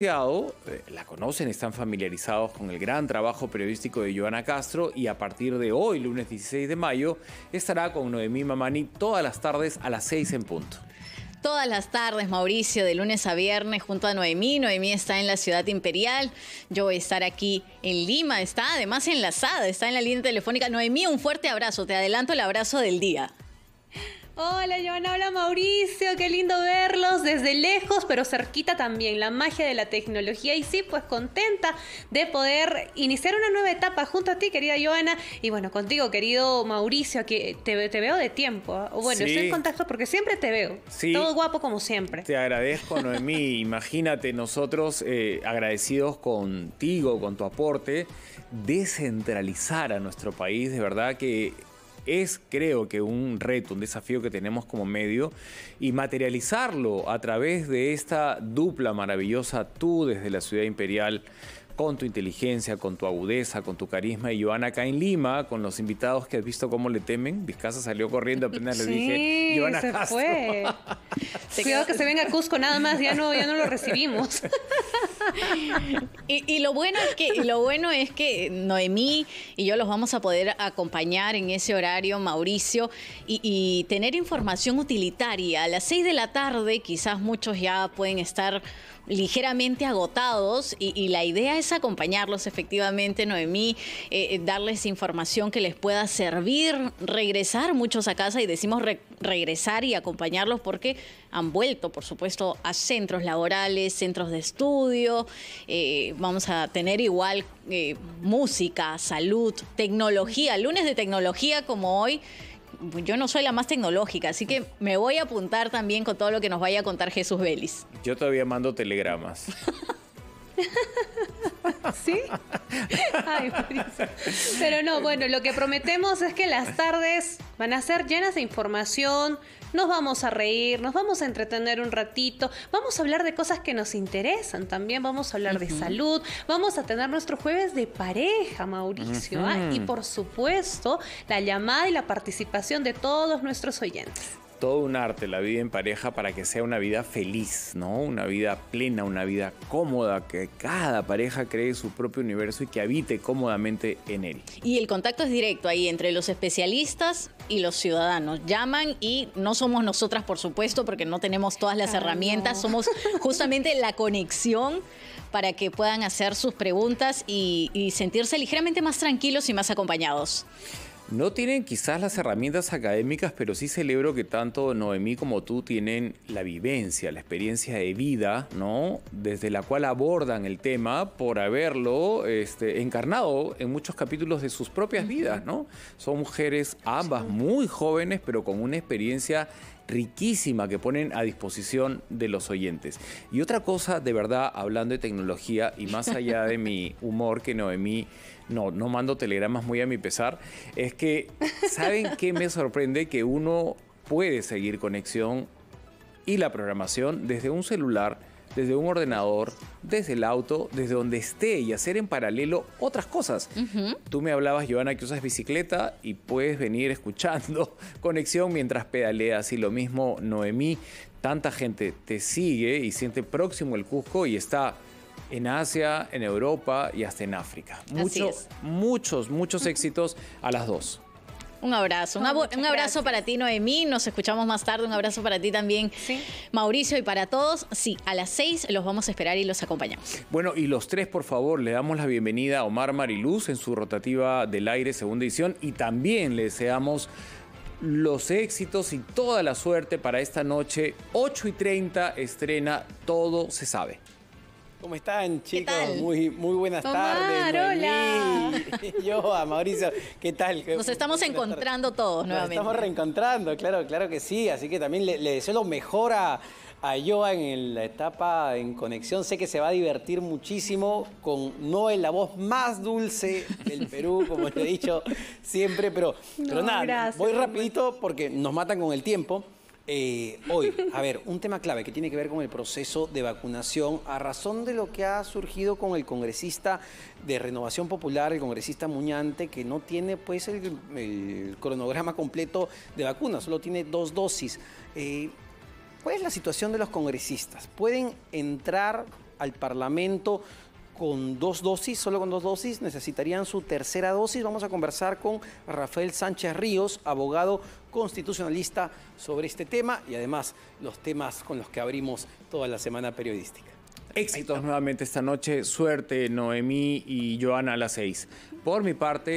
eh, la conocen, están familiarizados con el gran trabajo periodístico de Joana Castro y a partir de hoy, lunes 16 de mayo, estará con Noemí Mamani todas las tardes a las 6 en punto. Todas las tardes, Mauricio, de lunes a viernes, junto a Noemí. Noemí está en la ciudad imperial. Yo voy a estar aquí en Lima. Está además enlazada, está en la línea telefónica. Noemí, un fuerte abrazo. Te adelanto el abrazo del día. Hola Joana, hola Mauricio, qué lindo verlos desde lejos, pero cerquita también, la magia de la tecnología. Y sí, pues contenta de poder iniciar una nueva etapa junto a ti, querida Joana, y bueno, contigo, querido Mauricio, que te, veo de tiempo. ¿ah? Bueno, estoy en contacto porque siempre te veo. Sí. Todo guapo como siempre. Te agradezco, Noemí. Imagínate, nosotros eh, agradecidos contigo, con tu aporte, descentralizar a nuestro país, de verdad que es creo que un reto, un desafío que tenemos como medio y materializarlo a través de esta dupla maravillosa, tú desde la ciudad imperial con tu inteligencia, con tu agudeza, con tu carisma. Y Joana acá en Lima, con los invitados que has visto cómo le temen. Vizcasa salió corriendo apenas le dije, Joana se fue. Cuidado que se venga a Cusco nada más, ya no, ya no lo recibimos. y, lo bueno es que, lo bueno es que Noemí y yo los vamos a poder acompañar en ese horario, Mauricio, y, y tener información utilitaria. A las seis de la tarde, quizás muchos ya pueden estar ligeramente agotados y, la idea es acompañarlos efectivamente, Noemí, eh, eh, darles información que les pueda servir, regresar muchos a casa y decimos regresar y acompañarlos porque han vuelto, por supuesto, a centros laborales, centros de estudio, eh, vamos a tener igual música, salud, tecnología, lunes de tecnología como hoy yo no soy la más tecnológica, así que me voy a apuntar también con todo lo que nos vaya a contar Jesús Vélez. Yo todavía mando telegramas. ¿Sí? Ay, Pero no, bueno, lo que prometemos es que las tardes van a ser llenas de información, nos vamos a reír, nos vamos a entretener un ratito, vamos a hablar de cosas que nos interesan también, vamos a hablar de salud, vamos a tener nuestro jueves de pareja, Mauricio, ¿ah? y por supuesto la llamada y la participación de todos nuestros oyentes todo un arte la vida en pareja para que sea una vida feliz, ¿no? Una vida plena, una vida cómoda, que cada pareja cree su propio universo y que habite cómodamente en él. Y el contacto es directo ahí entre los especialistas y los ciudadanos. Llaman y no somos nosotras, por supuesto, porque no tenemos todas las herramientas, somos justamente la conexión para que puedan hacer sus preguntas y, y sentirse ligeramente más tranquilos y más acompañados. No tienen quizás las herramientas académicas, pero sí celebro que tanto Noemí como tú tienen la vivencia, la experiencia de vida, ¿no? Desde la cual abordan el tema por haberlo este, encarnado en muchos capítulos de sus propias vidas, ¿no? Son mujeres ambas muy jóvenes, pero con una experiencia riquísima que ponen a disposición de los oyentes. Y otra cosa, de verdad, hablando de tecnología y más allá de mi humor que Noemí no, no mando telegramas muy a mi pesar, es que, ¿saben qué me sorprende? Que uno puede seguir conexión y la programación desde un celular, desde un ordenador, desde el auto, desde donde esté y hacer en paralelo otras cosas. Tú me hablabas, Joana, que usas bicicleta y puedes venir escuchando conexión mientras pedaleas y lo mismo Noemí. Tanta gente te sigue y siente próximo el Cusco y está en Asia, en Europa y hasta en África. Muchos, muchos, muchos éxitos a las dos. Un abrazo, un, abrazo para ti Noemí, nos escuchamos más tarde, un abrazo para ti también Mauricio y para todos. Sí, a las seis los vamos a esperar y los acompañamos. Bueno, y los tres por favor, le damos la bienvenida a Omar Mariluz en su rotativa del aire segunda edición y también le deseamos los éxitos y toda la suerte para esta noche. 8 y 30 estrena Todo se sabe. ¿Cómo están, chicos? Muy, muy buenas tardes. Hola. Yo, a Mauricio, ¿qué tal? Nos estamos encontrando todos nuevamente. Nos estamos reencontrando, claro, claro que sí. Así que también le, deseo lo mejor a, a Joa en la etapa en conexión. Sé que se va a divertir muchísimo con Noel, la voz más dulce del Perú, como te he dicho siempre. Pero, pero nada, voy rapidito porque nos matan con el tiempo. Eh, hoy, a ver, un tema clave que tiene que ver con el proceso de vacunación a razón de lo que ha surgido con el congresista de Renovación Popular, el congresista Muñante, que no tiene pues el, cronograma completo de vacunas, solo tiene dos dosis. Eh, ¿Cuál es la situación de los congresistas? ¿Pueden entrar al Parlamento con dos dosis, solo con dos dosis, necesitarían su tercera dosis. Vamos a conversar con Rafael Sánchez Ríos, abogado constitucionalista, sobre este tema y además los temas con los que abrimos toda la semana periodística. Éxitos nuevamente esta noche. Suerte, Noemí y Joana a las seis. Por mi parte.